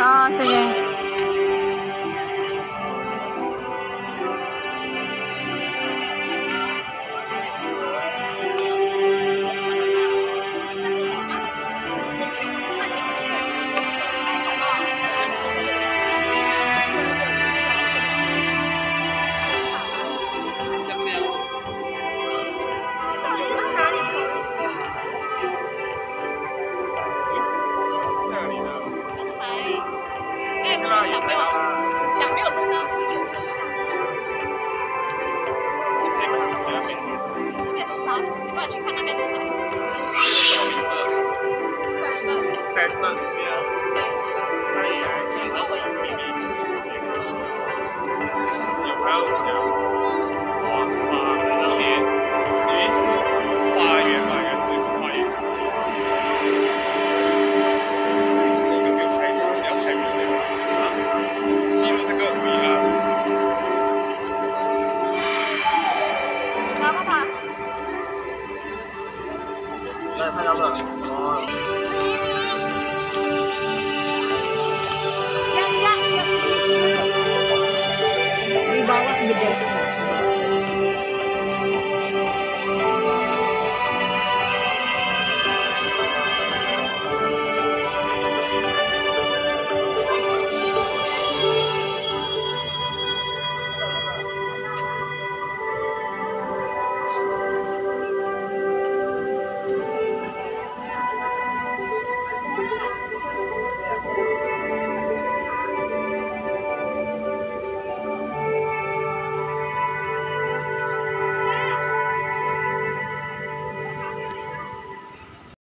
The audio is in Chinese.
啊谢谢讲没有，讲没有录到是有的。这边是啥？你帮我去看那边是啥？三段式啊。对。那也还然后我也秘密。有还要想，Ini bawah gede. Gitu.